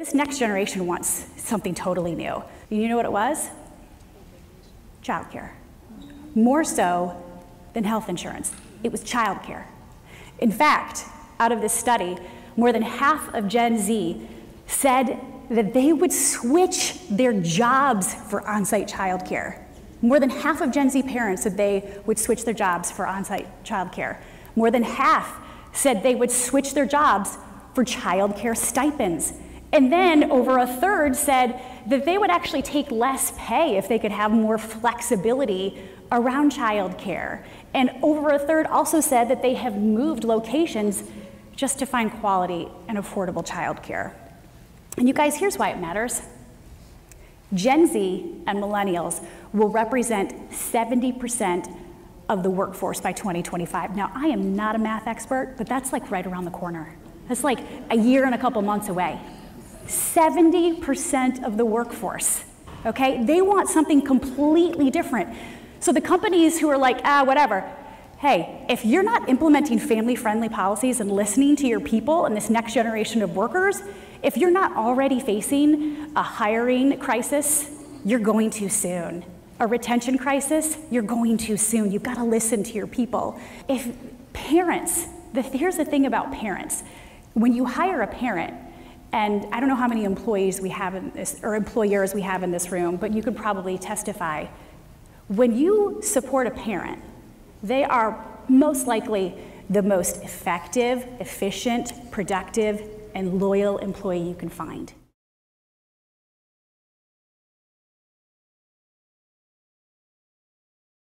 This next generation wants something totally new. You know what it was? Childcare. More so than health insurance. It was childcare. In fact, out of this study, more than half of Gen Z said that they would switch their jobs for on site childcare. More than half of Gen Z parents said they would switch their jobs for on site childcare. More than half said they would switch their jobs for childcare stipends. And then over a third said that they would actually take less pay if they could have more flexibility around childcare. And over a third also said that they have moved locations just to find quality and affordable childcare. And you guys, here's why it matters. Gen Z and millennials will represent 70% of the workforce by 2025. Now, I am not a math expert, but that's like right around the corner. That's like a year and a couple months away. 70% of the workforce, okay? They want something completely different. So the companies who are like, ah, whatever, hey, if you're not implementing family friendly policies and listening to your people and this next generation of workers, if you're not already facing a hiring crisis, you're going too soon. A retention crisis, you're going too soon. You've got to listen to your people. If parents, the, here's the thing about parents when you hire a parent, and I don't know how many employees we have in this, or employers we have in this room, but you could probably testify. When you support a parent, they are most likely the most effective, efficient, productive, and loyal employee you can find.